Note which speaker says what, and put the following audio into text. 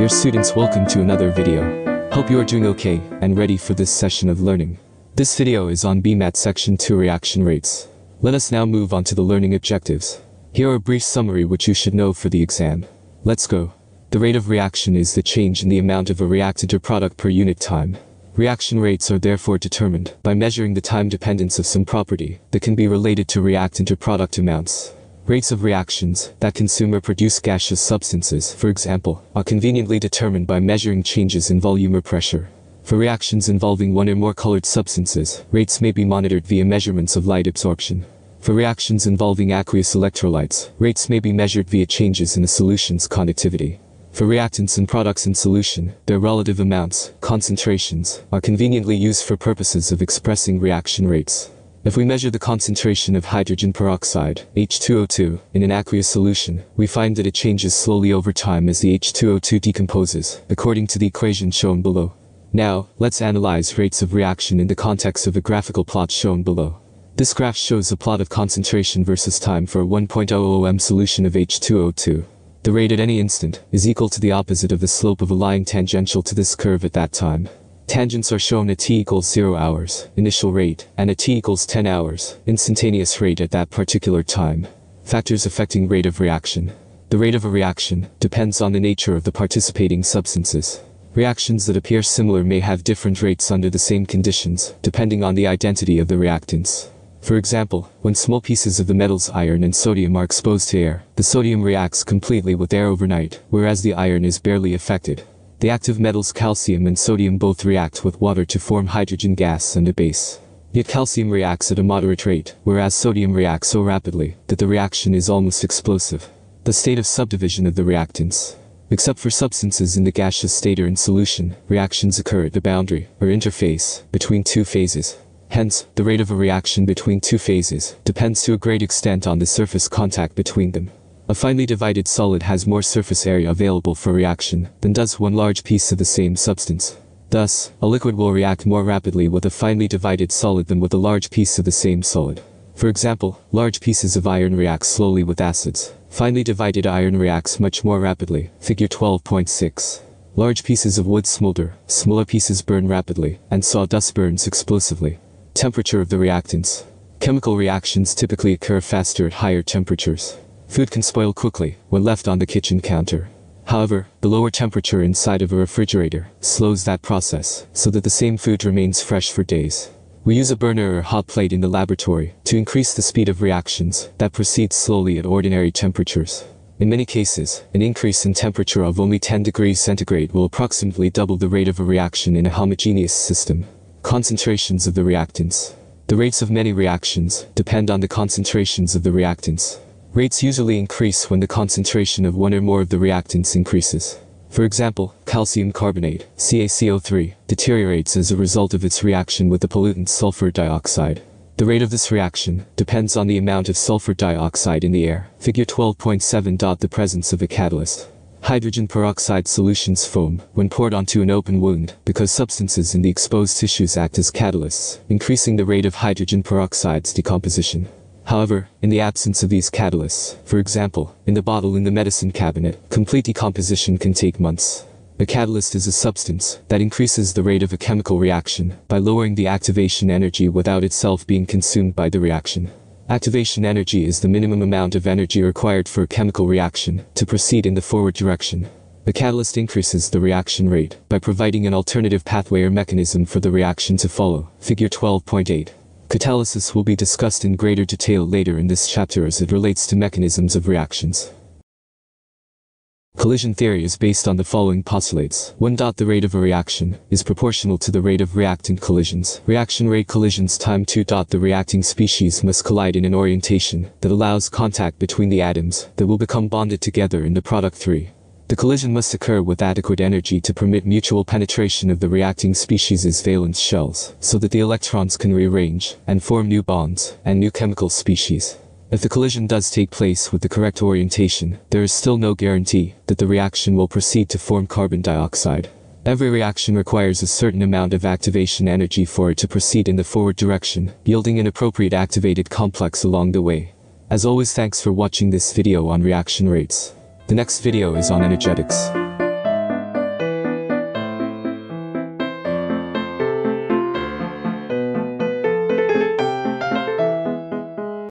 Speaker 1: Dear students welcome to another video. Hope you are doing okay and ready for this session of learning. This video is on BMAT section 2 reaction rates. Let us now move on to the learning objectives. Here are a brief summary which you should know for the exam. Let's go. The rate of reaction is the change in the amount of a reactant or product per unit time. Reaction rates are therefore determined by measuring the time dependence of some property that can be related to reactant or product amounts. Rates of reactions that consume or produce gaseous substances, for example, are conveniently determined by measuring changes in volume or pressure. For reactions involving one or more colored substances, rates may be monitored via measurements of light absorption. For reactions involving aqueous electrolytes, rates may be measured via changes in a solution's conductivity. For reactants and products in solution, their relative amounts, concentrations, are conveniently used for purposes of expressing reaction rates. If we measure the concentration of hydrogen peroxide, H2O2, in an aqueous solution, we find that it changes slowly over time as the H2O2 decomposes, according to the equation shown below. Now, let's analyze rates of reaction in the context of a graphical plot shown below. This graph shows a plot of concentration versus time for a 1.00 m solution of H2O2. The rate at any instant is equal to the opposite of the slope of a line tangential to this curve at that time. Tangents are shown at t equals 0 hours, initial rate, and at t equals 10 hours, instantaneous rate at that particular time. Factors affecting rate of reaction. The rate of a reaction depends on the nature of the participating substances. Reactions that appear similar may have different rates under the same conditions, depending on the identity of the reactants. For example, when small pieces of the metals iron and sodium are exposed to air, the sodium reacts completely with air overnight, whereas the iron is barely affected. The active metals calcium and sodium both react with water to form hydrogen gas and a base. Yet calcium reacts at a moderate rate, whereas sodium reacts so rapidly that the reaction is almost explosive. The state of subdivision of the reactants. Except for substances in the gaseous state or in solution, reactions occur at the boundary, or interface, between two phases. Hence, the rate of a reaction between two phases depends to a great extent on the surface contact between them. A finely divided solid has more surface area available for reaction than does one large piece of the same substance. Thus, a liquid will react more rapidly with a finely divided solid than with a large piece of the same solid. For example, large pieces of iron react slowly with acids. Finely divided iron reacts much more rapidly, figure 12.6. Large pieces of wood smolder, smaller pieces burn rapidly, and sawdust burns explosively. Temperature of the reactants. Chemical reactions typically occur faster at higher temperatures. Food can spoil quickly when left on the kitchen counter. However, the lower temperature inside of a refrigerator slows that process so that the same food remains fresh for days. We use a burner or hot plate in the laboratory to increase the speed of reactions that proceed slowly at ordinary temperatures. In many cases, an increase in temperature of only 10 degrees centigrade will approximately double the rate of a reaction in a homogeneous system. Concentrations of the reactants. The rates of many reactions depend on the concentrations of the reactants. Rates usually increase when the concentration of one or more of the reactants increases. For example, calcium carbonate, CaCO3, deteriorates as a result of its reaction with the pollutant sulfur dioxide. The rate of this reaction depends on the amount of sulfur dioxide in the air, figure 12.7. The presence of a catalyst. Hydrogen peroxide solutions foam when poured onto an open wound because substances in the exposed tissues act as catalysts, increasing the rate of hydrogen peroxide's decomposition. However, in the absence of these catalysts, for example, in the bottle in the medicine cabinet, complete decomposition can take months. A catalyst is a substance that increases the rate of a chemical reaction by lowering the activation energy without itself being consumed by the reaction. Activation energy is the minimum amount of energy required for a chemical reaction to proceed in the forward direction. The catalyst increases the reaction rate by providing an alternative pathway or mechanism for the reaction to follow, figure 12.8. Catalysis will be discussed in greater detail later in this chapter as it relates to mechanisms of reactions. Collision theory is based on the following postulates. 1. The rate of a reaction is proportional to the rate of reactant collisions. Reaction rate collisions time 2. The reacting species must collide in an orientation that allows contact between the atoms that will become bonded together in the product 3. The collision must occur with adequate energy to permit mutual penetration of the reacting species' valence shells, so that the electrons can rearrange and form new bonds and new chemical species. If the collision does take place with the correct orientation, there is still no guarantee that the reaction will proceed to form carbon dioxide. Every reaction requires a certain amount of activation energy for it to proceed in the forward direction, yielding an appropriate activated complex along the way. As always thanks for watching this video on reaction rates. The next video is on energetics.